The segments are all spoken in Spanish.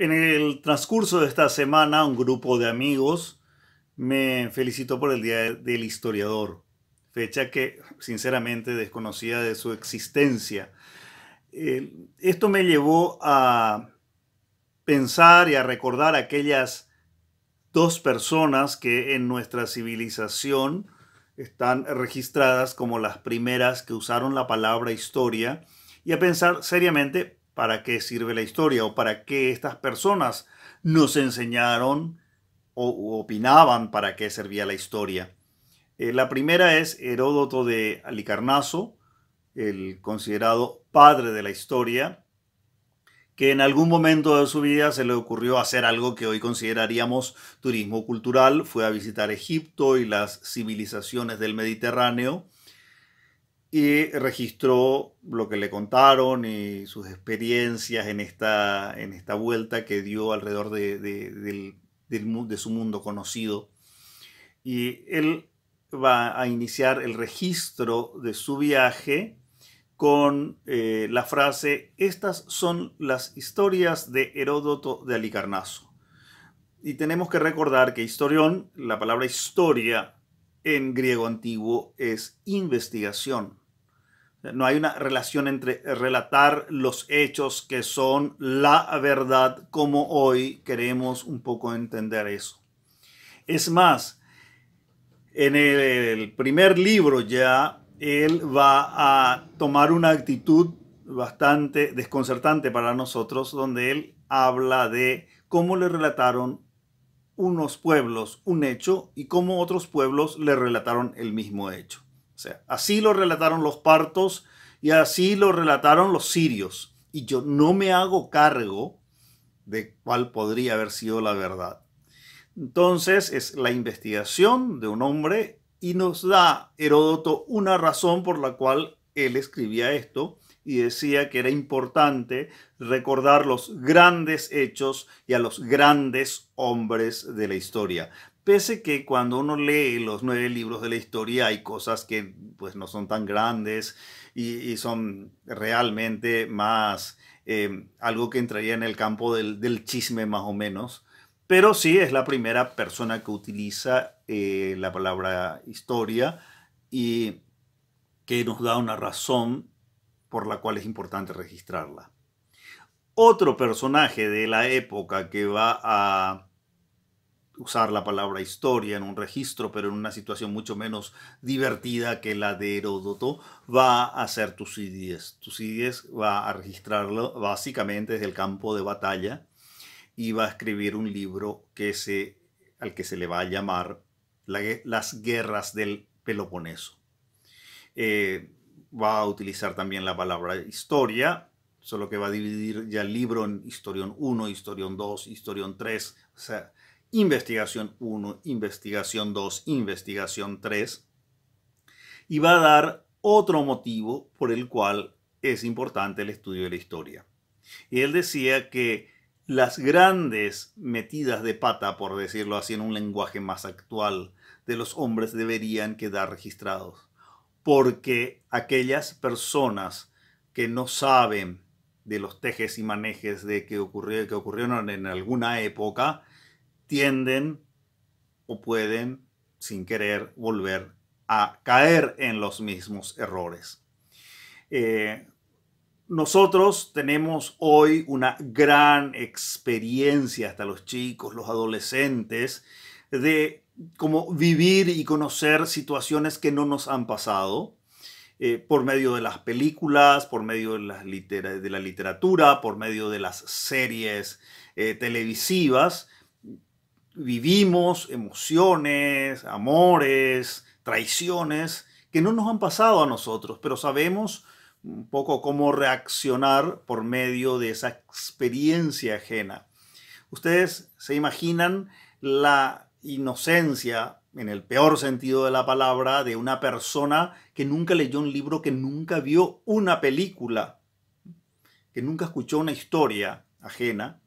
En el transcurso de esta semana, un grupo de amigos me felicitó por el Día del Historiador, fecha que sinceramente desconocía de su existencia. esto me llevó a pensar y a recordar aquellas dos personas que en nuestra civilización están registradas como las primeras que usaron la palabra historia y a pensar seriamente para qué sirve la historia o para qué estas personas nos enseñaron o opinaban para qué servía la historia. Eh, la primera es Heródoto de Alicarnaso, el considerado padre de la historia, que en algún momento de su vida se le ocurrió hacer algo que hoy consideraríamos turismo cultural, fue a visitar Egipto y las civilizaciones del Mediterráneo y registró lo que le contaron y sus experiencias en esta, en esta vuelta que dio alrededor de, de su mundo conocido. Y él va a iniciar el registro de su viaje con eh, la frase, estas son las historias de Heródoto de Alicarnaso. Y tenemos que recordar que historión, la palabra historia en griego antiguo es investigación. No hay una relación entre relatar los hechos que son la verdad como hoy queremos un poco entender eso. Es más, en el primer libro ya él va a tomar una actitud bastante desconcertante para nosotros, donde él habla de cómo le relataron unos pueblos un hecho y cómo otros pueblos le relataron el mismo hecho. Sea, así lo relataron los partos y así lo relataron los sirios. Y yo no me hago cargo de cuál podría haber sido la verdad. Entonces es la investigación de un hombre y nos da Heródoto una razón por la cual él escribía esto y decía que era importante recordar los grandes hechos y a los grandes hombres de la historia. Pese que cuando uno lee los nueve libros de la historia hay cosas que pues no son tan grandes y, son realmente más eh, algo que entraría en el campo del, chisme más o menos pero sí es la primera persona que utiliza eh, la palabra historia y que nos da una razón por la cual es importante registrarla. Otro personaje de la época que va a usar la palabra historia en un registro, pero en una situación mucho menos divertida que la de Heródoto, va a ser Tucídides. Tucídides va a registrarlo básicamente desde el campo de batalla iba a escribir un libro que se, al que se le va a llamar Las guerras del Peloponeso. Eh, va a utilizar también la palabra historia, solo que va a dividir ya el libro en historión 1, historión 2, historión 3, o sea, investigación 1, investigación 2, investigación 3, y va a dar otro motivo por el cual es importante el estudio de la historia. Y él decía que las grandes metidas de pata, por decirlo así en un lenguaje más actual, de los hombres deberían quedar registrados. Porque aquellas personas que no saben de los tejes y manejes de que, ocurrió, que ocurrieron en alguna época, tienden o pueden, sin querer, volver a caer en los mismos errores. Eh, nosotros tenemos hoy una gran experiencia, hasta los chicos, los adolescentes, de cómo vivir y conocer situaciones que no nos han pasado. Eh, por medio de las películas, por medio de la, de la, literatura, por medio de las series eh, televisivas, vivimos emociones, amores, traiciones que no nos han pasado a nosotros, pero sabemos un poco cómo reaccionar por medio de esa experiencia ajena. Ustedes se imaginan la inocencia, en el peor sentido de la palabra, de una persona que nunca leyó un libro, que nunca vio una película, que nunca escuchó una historia ajena.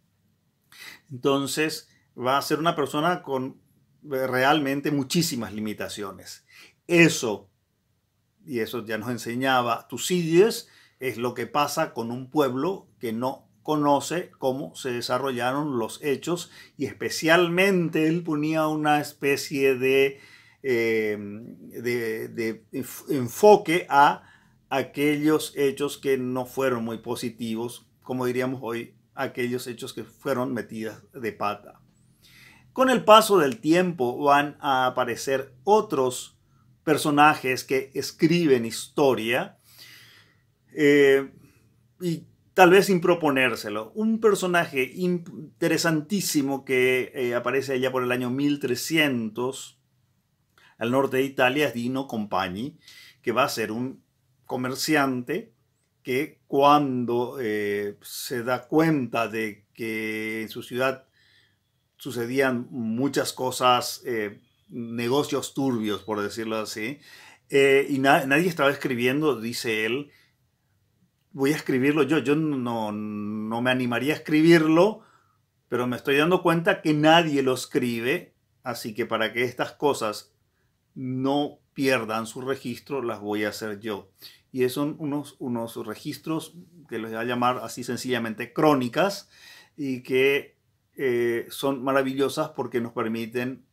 Entonces va a ser una persona con realmente muchísimas limitaciones. Eso y eso ya nos enseñaba Tucídides, es lo que pasa con un pueblo que no conoce cómo se desarrollaron los hechos y especialmente él ponía una especie de, eh, de, enfoque a aquellos hechos que no fueron muy positivos, como diríamos hoy, aquellos hechos que fueron metidas de pata. Con el paso del tiempo van a aparecer otros personajes que escriben historia eh, y tal vez sin proponérselo. Un personaje interesantísimo que eh, aparece allá por el año 1300 al norte de Italia es Dino Compagni, que va a ser un comerciante que cuando eh, se da cuenta de que en su ciudad sucedían muchas cosas, eh, negocios turbios, por decirlo así, y nadie estaba escribiendo, dice él, voy a escribirlo yo. Yo no, no me animaría a escribirlo, pero me estoy dando cuenta que nadie lo escribe, así que para que estas cosas no pierdan su registro, las voy a hacer yo. Y son unos, unos registros que los voy a llamar así sencillamente crónicas y que eh, son maravillosas porque nos permiten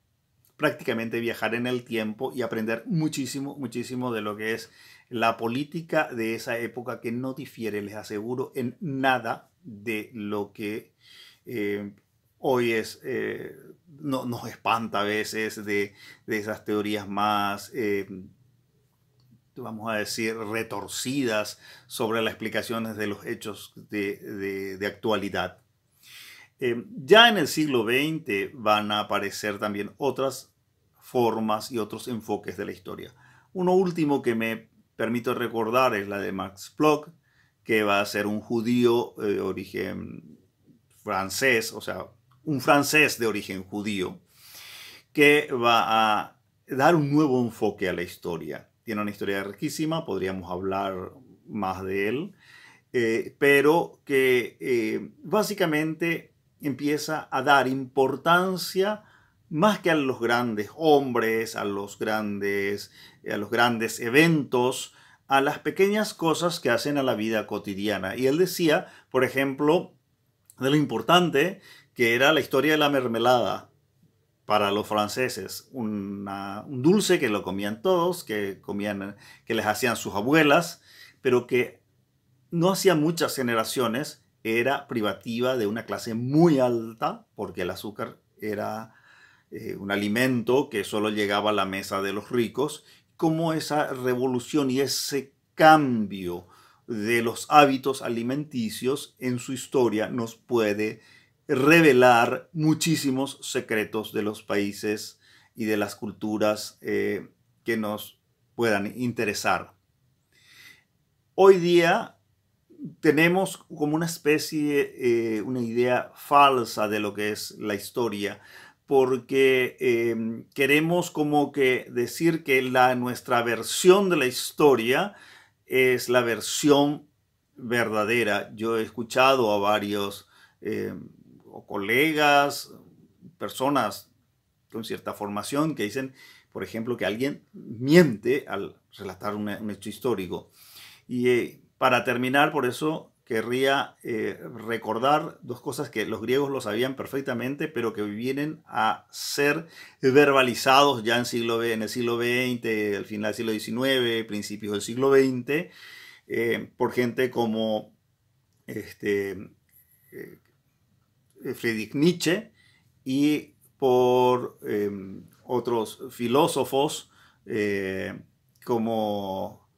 prácticamente viajar en el tiempo y aprender muchísimo, muchísimo de lo que es la política de esa época que no difiere, les aseguro, en nada de lo que eh, hoy es, eh, no, nos espanta a veces de, esas teorías más, vamos a decir, retorcidas sobre las explicaciones de los hechos de actualidad. Ya en el siglo XX van a aparecer también otras formas y otros enfoques de la historia. Uno último que me permito recordar es la de Max Planck, que va a ser un judío eh, de origen francés, o sea, un francés de origen judío, que va a dar un nuevo enfoque a la historia. Tiene una historia riquísima, podríamos hablar más de él, eh, pero que eh, básicamente empieza a dar importancia más que a los grandes hombres, a los grandes, a los grandes eventos, a las pequeñas cosas que hacen a la vida cotidiana. Y él decía, por ejemplo, de lo importante que era la historia de la mermelada para los franceses, un dulce que lo comían todos, que comían, que les hacían sus abuelas, pero que no hacía muchas generaciones, era privativa de una clase muy alta, porque el azúcar era eh, un alimento que solo llegaba a la mesa de los ricos, como esa revolución y ese cambio de los hábitos alimenticios en su historia nos puede revelar muchísimos secretos de los países y de las culturas eh, que nos puedan interesar. Hoy día tenemos como una especie, eh, una idea falsa de lo que es la historia, porque em, queremos como que decir que la, nuestra versión de la historia es la versión verdadera. Yo he escuchado a varios em, colegas, personas con cierta formación que dicen, por ejemplo, que alguien miente al relatar un, hecho histórico. Y eh, para terminar, por eso querría eh, recordar dos cosas que los griegos lo sabían perfectamente, pero que vienen a ser verbalizados ya en, siglo, el siglo XX, al final del siglo XIX, principios del siglo XX, eh, por gente como este, eh, Friedrich Nietzsche y por otros filósofos como